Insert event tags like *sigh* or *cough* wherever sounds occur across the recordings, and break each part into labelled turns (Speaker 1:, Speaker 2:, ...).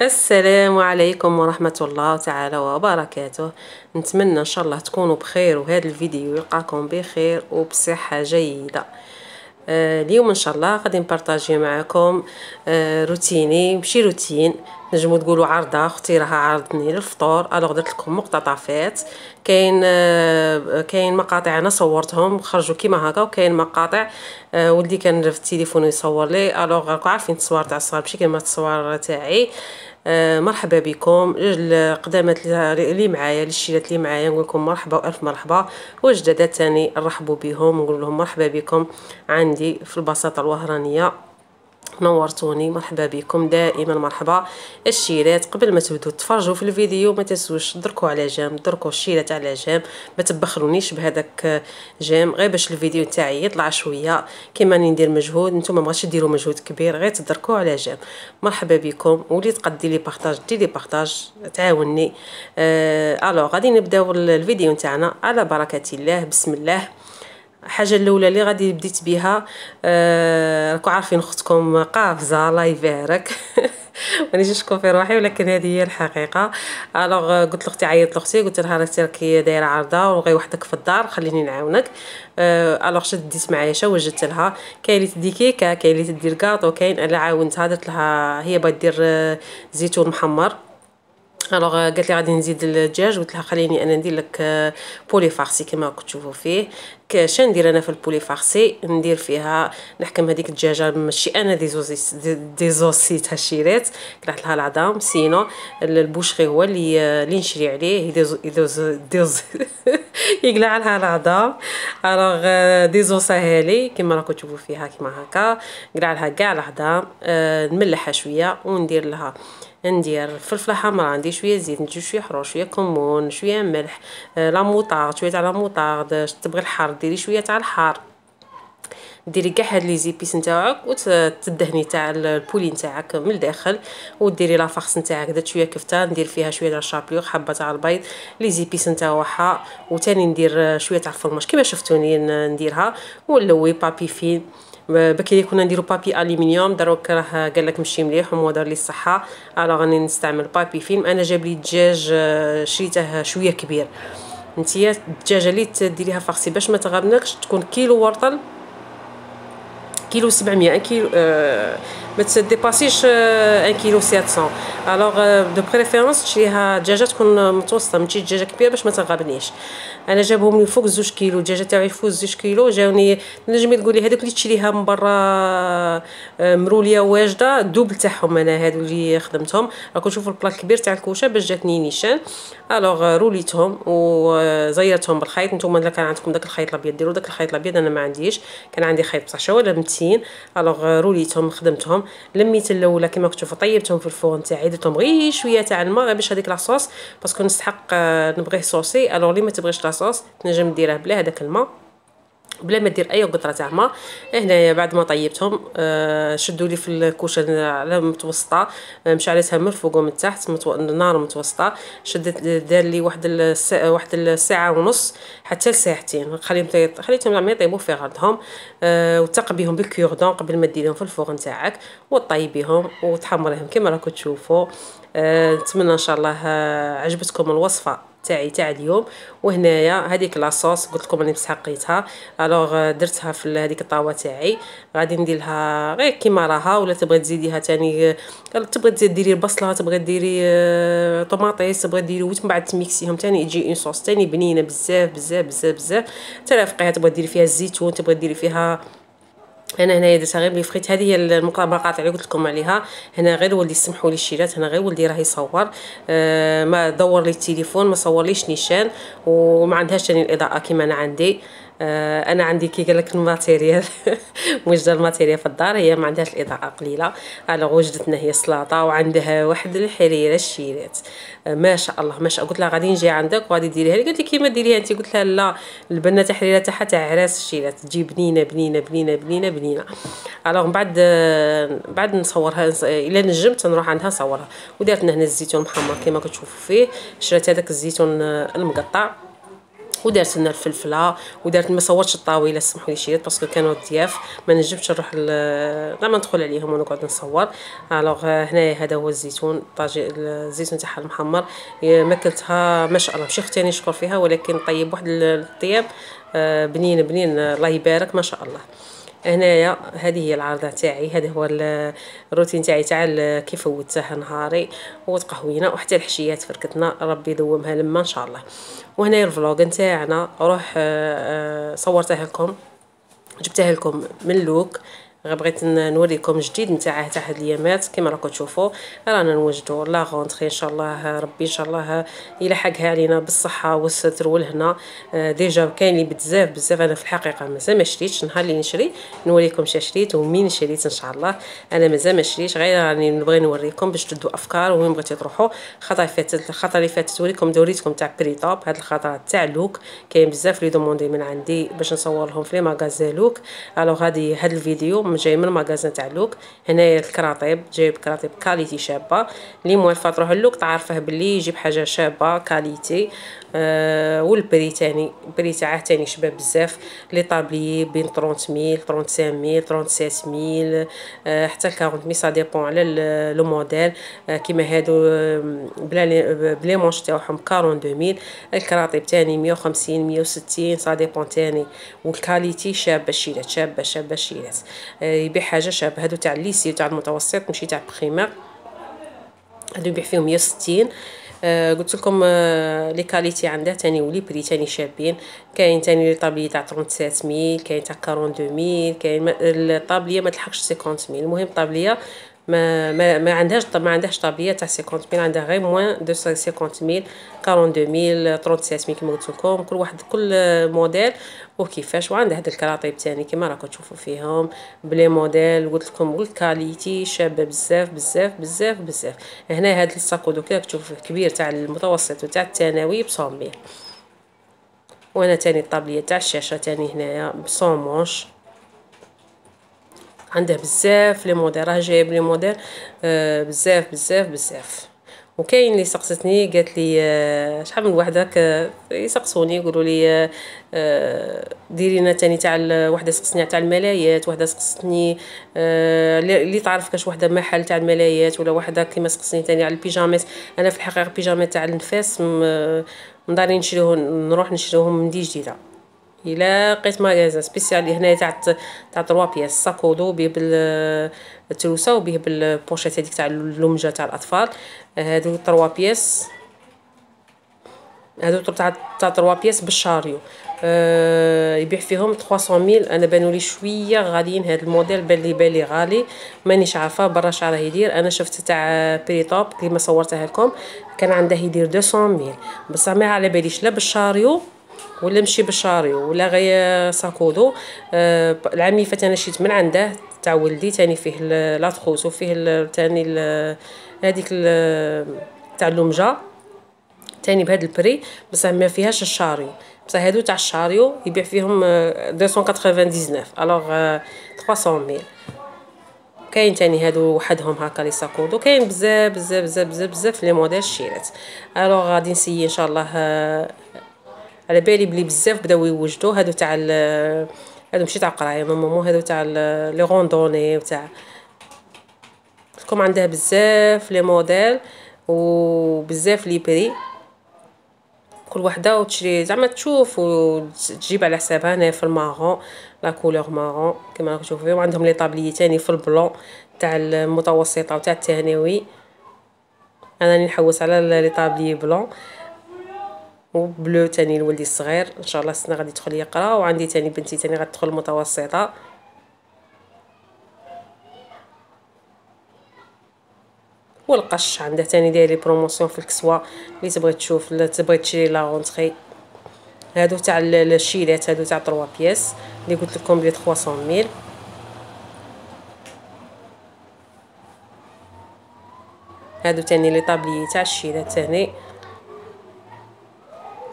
Speaker 1: السلام عليكم ورحمة الله تعالى وبركاته. نتمنى إن شاء الله تكونوا بخير وهذا الفيديو يلقاكم بخير وبصحة جيدة. آه اليوم إن شاء الله غادي نبارطاجي معكم آه روتيني ماشي روتين نجمو تقولوا عرضه أختي راها عرضني للفطور alors درت لكم مقتطفات. كاين آه كاين مقاطع أنا صورتهم خرجوا كيما هكا وكاين مقاطع آه ولدي كان في التليفون يصور لي. alors راكم عارفين التصوير تاع الصغار ماشي كيما التصوير تاعي. آه مرحبا بكم. القدامات اللي معايا الشيلات اللي معايا نقول لكم مرحبا وألف مرحبا. وجدادات تاني نرحبوا بهم ونقول لهم مرحبا بكم. عندي في البساطة الوهرانية نورتوني مرحبا بكم دائما مرحبا. الشيرات قبل ما تبدو تفرجوا في الفيديو ما تنسوش دركوا على جنب دركوا الشيرات على جنب ما تبخلونيش بهذاك جيم غير باش الفيديو تاعي يطلع شوية. كيما راني ندير مجهود نتوما ما ديروا مجهود كبير غير تدركوا على جنب مرحبا بكم. وليت قدي لي partage ديري partage تعاوني. آه alors غادي نبداو الفيديو نتاعنا. على بركة الله بسم الله. الحاجة الأولى اللي غادي بديت بها آه راكم عارفين أختكم قافزة الله يبارك *laughs* مانيش نشكو في روحي ولكن هذه هي الحقيقة. alors قلت لأختي عيطت لأختي قلت لها راكي راكي دايرة عرضه وغي وحدك في الدار خليني نعاونك. آه alors شديت معايا شا وجدت لها. كاين اللي تدي كيكة كاين اللي تدير كاطو كاين أنا عاونتها درت لها هي بغات دير آه، زيتون محمر. alors قالت لي غادي نزيد الدجاج. قلت لها خليني أنا ندير لك poulet farci كما راكم تشوفوا فيه. شنو ندير أنا في ال poulet farci ندير فيها نحكم هذيك الدجاجة. ماشي أنا ديزوسيت ديزوسيت هالشيرات قلت لها العظام sinon. ال boucherie هو اللي اللي نشري عليه. يدوز يدوز *laughs* يقلع لها العظام. alors ديزوساها لي كما راكم تشوفوا فيها كما هكا قلع لها كاع العظام أه نملحها شوية وندير لها ندير فلفله حمراء عندي شوية زيت ندير شوية حروش شوية كمون شوية ملح آه la moutarde شوية تاع la moutarde تبغي الحار ديري شوية تاع الحار ديري كاع هاد les épices نتاعك وتدهني تاع ال poulet نتاعك من الداخل وديري la farce نتاعك. درت شوية كفتة ندير فيها شوية تاع chapelure حبة تاع البيض. les épices نتاعها وتاني ندير شوية تاع الفرماج. كيما شفتوني نديرها. ونلوي بابي فين. بكري كنا نديرو papier aluminium. دروك راه قال لك مليح ومضر للصحة راني نستعمل papier film أنا جاب لي دجاج آه، شريته شوية كبير. نتيا الدجاجة اللي تديريها farcie باش ما تكون كيلو ورطل. كيلو 700 كيلو آه ما تديباسيش un kilo 700 alors de préférence تشريها دجاجة تكون متوسطة ماشي دجاجة كبيرة باش ما تغابنيش أنا جابهم لي فوق زوج كيلو الدجاجه تاعي فوق زوج كيلو جاوني نجمي تقولي هذوك اللي تشريها من برا آه، مرولية واجدة ال double تاعهم أنا هادو اللي خدمتهم. راكم تشوفوا ال plaque الكبير تاع الكوشة باش جاتني نيشان. alors روليتهم وزيرتهم بالخيط. نتوما الا كان عندكم داك الخيط الأبيض ديروا داك الخيط الأبيض أنا ما عنديش. كان عندي خيط بصح ولا متين alors روليتهم خدمتهم. لميت الأولى كما كتشوفوا طيبتهم في الفرن تاعي درتهم غير شوية تاع الماء غير باش هذيك la sauce parce que نستحق آه، نبغيه صوصي. alors اللي ما تبغيش la sauce تنجم ديره بلا هذاك الماء. بلا ما دير أي قطرة تاع ماء هنايا بعد ما طيبتهم آه شدوا لي في الكوشة على متوسطة آه مشعلتها من الفوق ومن تحت متو... النار متوسطة. شدت دار لي واحد الساعة واحد الساعة ونص حتى لساعتين. خليتهم زعما يطيبوا في غردهم آه وتقبيهم بال cure-dent قبل ما ديرهم في الفرن تاعك وطيبيهم وتحمريهم كما راكم تشوفوا آه نتمنى إن شاء الله عجبتكم الوصفة. تاعي تاع اليوم. وهنايا هذيك la sauce قلت لكم راني مسحقيتها. alors درتها في هذيك الطاوة تاعي. غادي ندير لها غير كيما راها ولا تبغي تزيديها تاني تبغي ديري البصلة تبغي ديري آه، طوماطيس تبغي ديري ومن بعد تميكسيهم تاني يجي une sauce تاني. بنينة بزاف بزاف بزاف بزاف. ترافقيها تبغي ديري فيها الزيتون تبغي ديري فيها أنا هنايا درتها غير ب les frites هذه هي المقاطع اللي قلت لكم عليها. هنا غير ولدي سمحوا لي الشيرات هنا غير ولدي راه يصور. آه ما دور لي التليفون ما صورليش نيشان وما عندهاش ثاني الإضاءة كيما أنا عندي. أنا عندي كي قالك ال matériel *laughs* وجد ال matériel في الدار هي ما عندهاش الإضاءة قليلة. أنا وجدتنا هي سلطه وعندها واحد الحريرة الشيرات. آه ما شاء الله ما شاء قلت لها غادي نجي عندك وغادي ديريها قالت لي كيما ديريها انت قلت لها لا البنه تاع حريره تاعها تاع عراس الشيرات. تجي بنينة بنينة بنينة بنينة بنينة. alors بعد بعد نصورها إلا نجمت نروح عندها نصورها. ودارت هنا الزيتون محمر كما كتشوفوا فيه. شريت هذاك الزيتون المقطع. ودارت لنا الفلفلة ودارت ما صورتش الطاولة سمحوا لي شيريت parce que كانوا الضياف ما نجبتش نروح لا ما ندخل عليهم ونقعد نصور. alors هنايا هذا هو الزيتون طاجين الزيتون تاعها المحمر. ماكلتها ما شاء الله ماشي أختي نشكر فيها ولكن طيب واحد الطياب آه، بنين بنين الله يبارك ما شاء الله. هنايا هذه هي العارضه تاعي. هذا هو الروتين تاعي تاع كيف فوتها نهاري وتقهوينا وحتى الحشيات فركتنا ربي يدومها لما إن شاء الله. وهنايا الفلوق نتاعنا روح آه، آه، صورتها لكم. جبتها لكم من لوك. بغيت نوريكم جديد نتاعه تاع هاد الايامات كما راكم تشوفوا رانا نوجدوا la rentrée ان شاء الله ربي ان شاء الله يلحقها علينا بالصحه والستر والهنا déjà كاين لي بزاف بزاف أنا في الحقيقة مازال ما شريتش نهار اللي نشري نوريكم شا شريت ومين شريت ان شاء الله أنا مازال ما شريتش غير راني نبغي نوريكم باش تدوا افكار وين بغيتو تروحوا خطره فاتت الخطره اللي فاتت وريكم دوريتكم تاع Prix Top هاد الخطره تاع Look كاين بزاف لي demandé من عندي باش نصور لهم في les magasins Look alors هادي هاد الفيديو جاي من ال magasin تاع Look. هنايا الكراطيب جايب كراطيب qualité شابة. اللي موالفه تروح ال Look تعرفه باللي يجيب حاجة شابة qualité آه وال prix تاني ال prix تاعه تاني شباب بزاف les tabliers بين 30000 35000 37000 آه حتى 40000 ça dépend على le modèle آه كيما هادو بلا بلا manches تاعهم 42000 الكراطيب تاني 150 160 ça dépend تاني. وال qualité شابة شيلات شابة شابة شيلات. آه يبيع حاجة شابة. هادو تاع ال lycée تاع المتوسط ماشي تاع primaire هادو يبيع فيهم 160 آه قلت لكم آه les qualités عنده تاني و les prix تاني شابين. كاين تاني les tabliers تاع 37000 كاين تاع 42000 كاين الطابلية ما تلحقش 50000 المهم طابلية ما ما ما عندهاش ما عندهاش طابلية تاع 50000 عندها غير moins de 50000 42000 37000 كيما قلت لكم. كل واحد كل موديل وكيفاش وعندها هاد الكراطيب تاني كيما راكم تشوفوا فيهم. ب les modèles قلت لكم وال qualité شابه بزاف بزاف بزاف بزاف. هنا هاد ال sac à dos كا تشوفوا كبير تاع المتوسط وتاع الثانوي ب 100 وأنا تاني الطابلية تاع الشاشة تاني هنايا ب manches عنده بزاف les modèles راه جايب les modèles آه بزاف بزاف بزاف. وكاين اللي سقستني قالت لي آه شحال من وحدة يسقسوني يقولوا لي آه ديري لنا تاني تاع وحدة سقسني تاع الملايات وحدة سقستني آه اللي تعرف كاش وحدة محل تاع الملايات ولا وحدة كيما سقسني تاني على البيجامات أنا في الحقيقة البيجامات تاع النفاس مداري نشريهم نروح نشريهم مدينة جديدة. الا لقيت magasin spécial هنايا تاع تاع 3 pièces. sac à dos بيه بالتروسه وبيه بال pochette هذيك تاع اللمجة تاع الأطفال. هادو 3 pièces. هادو تاع تاع 3 pièces بال chariot. أه يبيع فيهم 300000 أنا بانوا لي شوية غاليين هاد الموديل بان لي بالي غالي. مانيش عارفة برا شحال يدير. أنا شفت تاع Prix Top كيما صورتها لكم. كان عنده يدير 200000 بصح ما على باليش لا بال chariot. ولا نمشي بال chariot ولا غير sac à dos. آه العام اللي فات أنا شريت من عنده تاع ولدي تاني فيه la trousse وفيه تاني هذيك تاع اللومجة. تاني بهذا ال prix بصح ما فيهاش ال chariot بصح هادو تاع ال chariot يبيع فيهم 299 alors 300000 كاين تاني هادو وحدهم هكا les sacs à dos. كاين بزاف بزاف بزاف بزاف بزاف les modèles شيرات. alors غادي نسيي إن شاء الله على بالي بلي بزاف بداو يوجدوا هادو تاع هادو ماشي تاع قرايه ماما هادو تاع les randonnées وتاع. لكم عندها بزاف les modèles وبزاف les prix. كل وحده وتشري زعما تشوف وتجيب على حسابها هنا في ال marron la couleur marron كما راكم تشوفوا عندهم les tabliers تاني في ال blanc تاع المتوسطة وتاع الثانوي. أنا راني نحوس على les tabliers blancs. و bleu تاني لولدي الصغير. إن شاء الله السنة غادي يدخل يقرأ وعندي تاني بنتي تاني غتدخل المتوسطة. والقش عنده تاني داير les promotions في الكسوة. اللي تبغي تشوف تبغي تشري la rentrée هادو تاع الشيلات هادو تاع 3 pièces اللي قلت لكم بلي 300 ميل هادو تاني لي طابلي تاع الشيلات تاني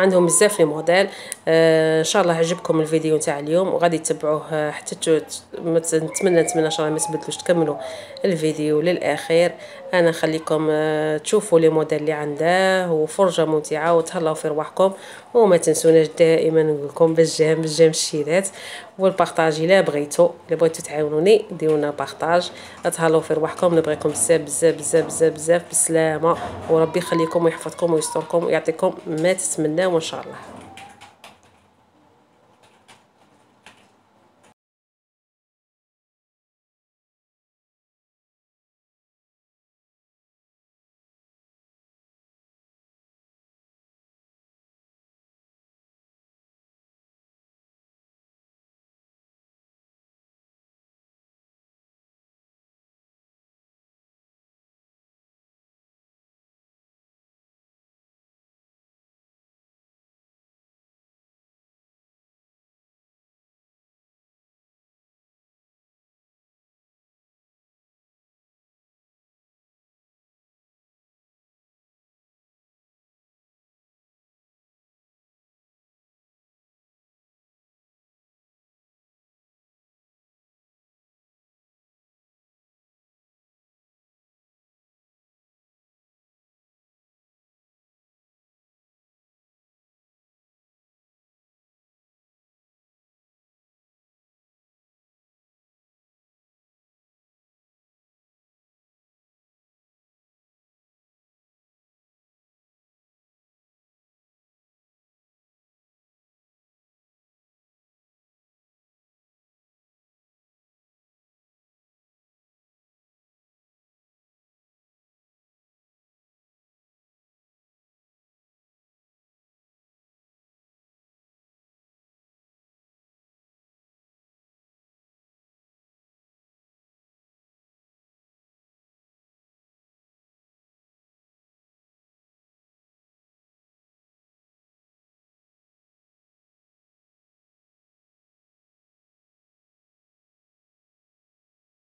Speaker 1: عندهم بزاف لي موديل. آه إن شاء الله عجبكم الفيديو نتاع اليوم وغادي تتبعوه حتى نتمنى نتمنى إن شاء الله ما تبدلوش تكملوا الفيديو للاخير أنا خليكم آه تشوفوا لي موديل اللي عنده وفرجه ممتعة وتهلاو في رواحكم وما تنسوناش دائما نقول لكم بال j'aime بال j'aime الشيرات. وال partage إلا بغيتو إلا بغيتو تعاونوني ديرونا partage تهلاو في رواحكم نبغيكم بزاف بزاف بزاف بزاف بزاف. بالسلامه وربي يخليكم ويحفظكم ويستركم ويعطيكم ما تتمناو إن شاء الله.